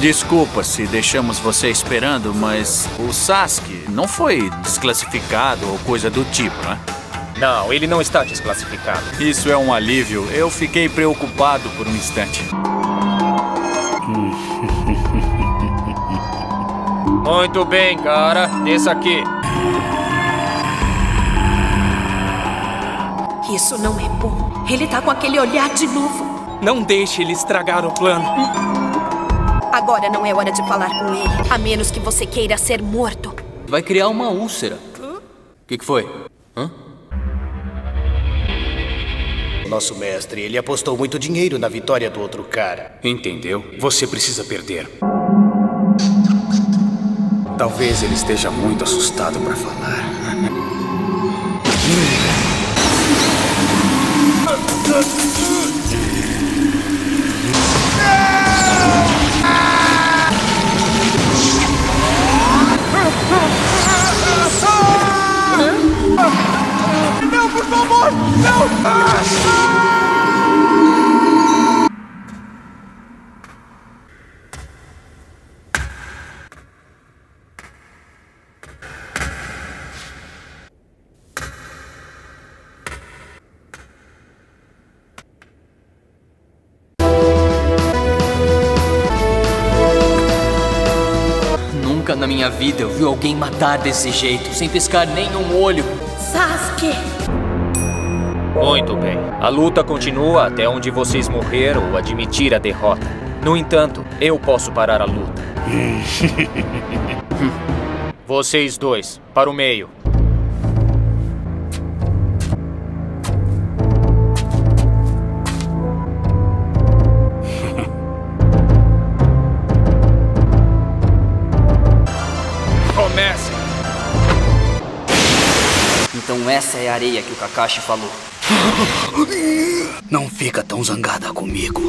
Desculpa se deixamos você esperando, mas o Sasuke não foi desclassificado ou coisa do tipo, né? Não, ele não está desclassificado. Isso é um alívio. Eu fiquei preocupado por um instante. Muito bem, cara. Desça aqui. Isso não é bom. Ele tá com aquele olhar de novo. Não deixe ele estragar o plano. Agora não é hora de falar com ele, a menos que você queira ser morto. Vai criar uma úlcera. O que, que foi? Hã? Nosso mestre, ele apostou muito dinheiro na vitória do outro cara. Entendeu? Você precisa perder. Talvez ele esteja muito assustado para falar. minha vida eu vi alguém matar desse jeito, sem piscar nenhum olho. Sasuke! Muito bem. A luta continua até onde vocês morreram ou admitir a derrota. No entanto, eu posso parar a luta. vocês dois, para o meio. Essa é a areia que o Kakashi falou. Não fica tão zangada comigo,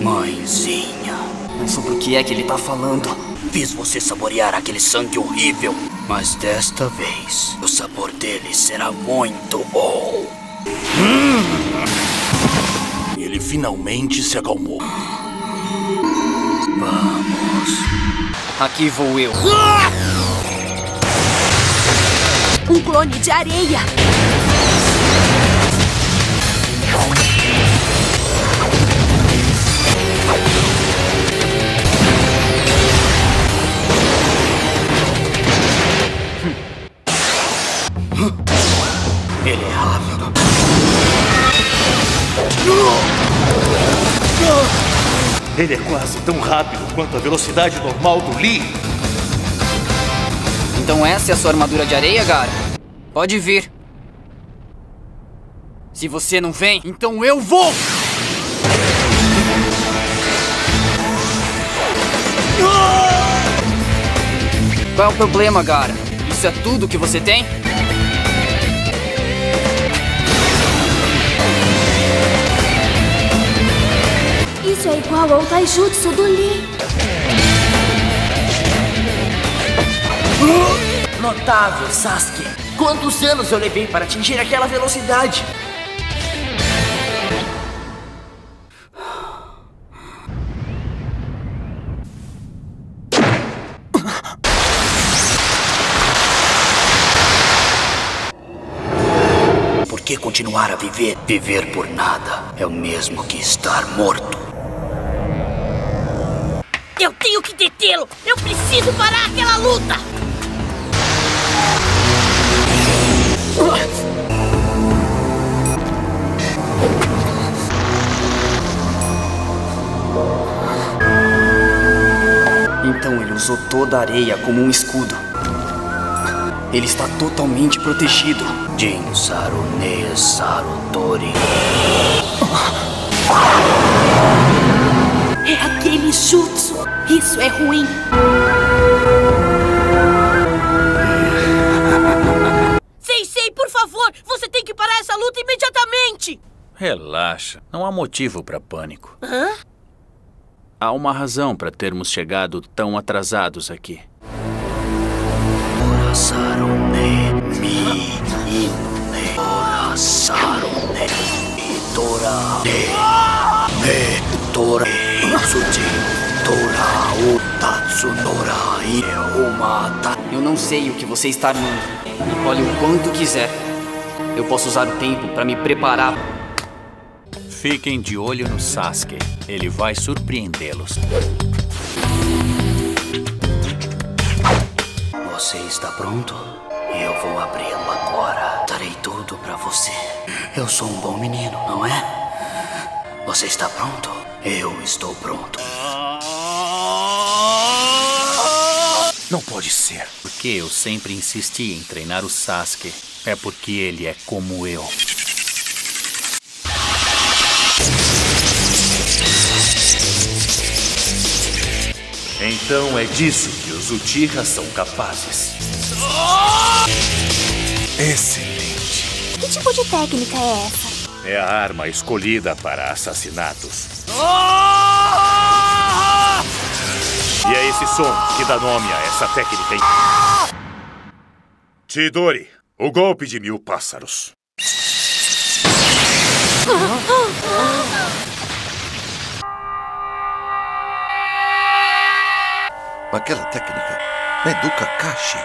mãezinha. Mas sobre o que é que ele tá falando? Fiz você saborear aquele sangue horrível, mas desta vez o sabor dele será muito bom. Ele finalmente se acalmou. Vamos. Aqui vou eu. Um clone de areia! Ele é rápido. Ele é quase tão rápido quanto a velocidade normal do Lee. Então essa é a sua armadura de areia, Gara? Pode vir. Se você não vem, então eu vou! Qual é o problema, Gara? Isso é tudo que você tem? Isso é igual ao taijutsu do Lee. Notável, Sasuke. Quantos anos eu levei para atingir aquela velocidade? Por que continuar a viver? Viver por nada é o mesmo que estar morto. Eu tenho que detê-lo! Eu preciso parar aquela luta! Então ele usou toda a areia como um escudo. Ele está totalmente protegido. Jin Sarune Sarutori. É aquele jutsu! Isso é ruim! Relaxa, não há motivo para pânico. Hã? Há uma razão para termos chegado tão atrasados aqui. Eu não sei o que você está armando. Olhe o quanto quiser. Eu posso usar o tempo para me preparar. Fiquem de olho no Sasuke. Ele vai surpreendê-los. Você está pronto? Eu vou abri-lo agora. Darei tudo para você. Eu sou um bom menino, não é? Você está pronto? Eu estou pronto. Não pode ser. Porque eu sempre insisti em treinar o Sasuke. É porque ele é como eu. Então é disso que os Uchihas são capazes. Excelente. Que tipo de técnica é essa? É a arma escolhida para assassinatos. E é esse som que dá nome a essa técnica. Chidori, o golpe de mil pássaros. Aquela técnica é do Kakashi.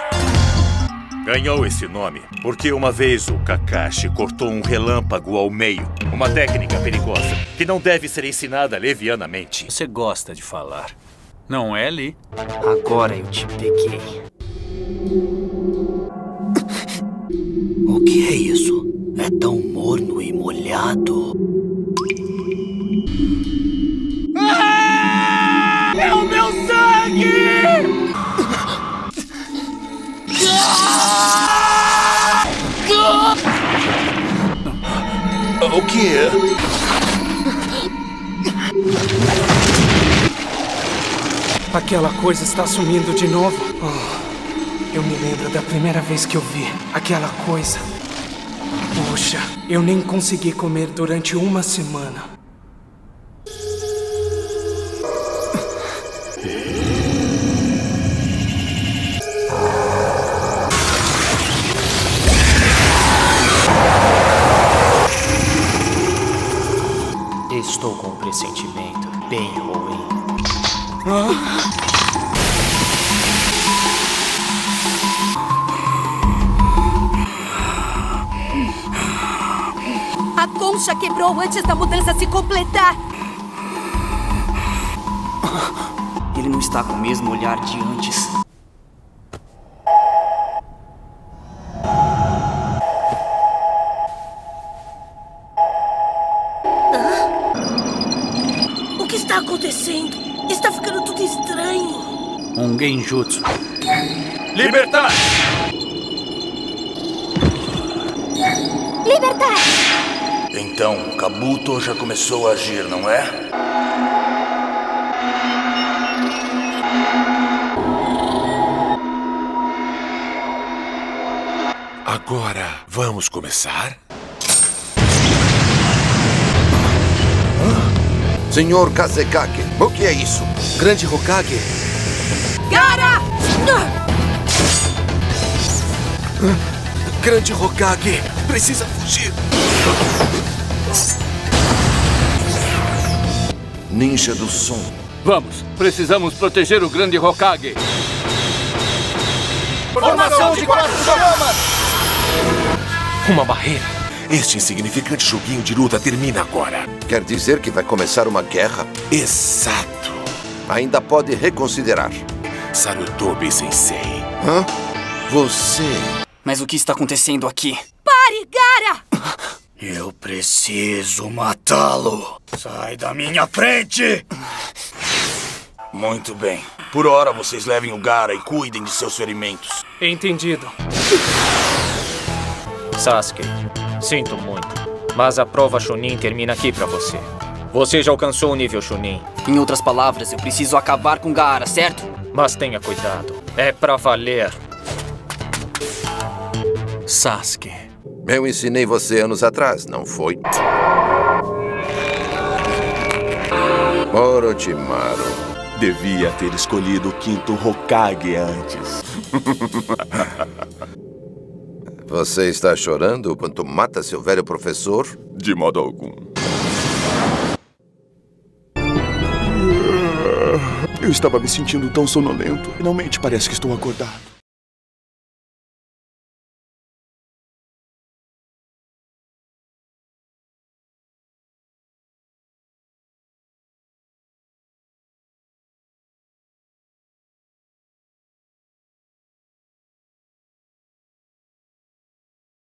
Ganhou esse nome porque uma vez o Kakashi cortou um relâmpago ao meio. Uma técnica perigosa que não deve ser ensinada levianamente. Você gosta de falar. Não é, Lee? Agora eu te peguei. O que é isso? É tão morno e molhado. O que é? Aquela coisa está sumindo de novo. Oh, eu me lembro da primeira vez que eu vi aquela coisa. Poxa, eu nem consegui comer durante uma semana. Com pressentimento bem ruim. A concha quebrou antes da mudança se completar. Ele não está com o mesmo olhar de antes. Genjutsu. Libertar! Libertar! Então, Kabuto já começou a agir, não é? Agora, vamos começar? Senhor Kazekage, o que é isso? Grande Hokage. Gara! Grande Hokage, precisa fugir. Ninja do som. Vamos, precisamos proteger o grande Hokage. Formação de quatro chamas! Uma barreira. Este insignificante joguinho de luta termina agora. Quer dizer que vai começar uma guerra? Exato. Ainda pode reconsiderar. Sarutobi Sensei. Hã? Você. Mas o que está acontecendo aqui? Pare, Gara! Eu preciso matá-lo. Sai da minha frente! Muito bem. Por hora vocês levem o Gara e cuidem de seus ferimentos. Entendido. Sasuke, sinto muito, mas a prova Chunin termina aqui pra você. Você já alcançou o nível Chunin. Em outras palavras, eu preciso acabar com Gaara, certo? Mas tenha cuidado. É pra valer. Sasuke. Eu ensinei você anos atrás, não foi? Orochimaru. Devia ter escolhido o quinto Hokage antes. Você está chorando quando mata seu velho professor? De modo algum. Eu estava me sentindo tão sonolento. Finalmente parece que estou acordado.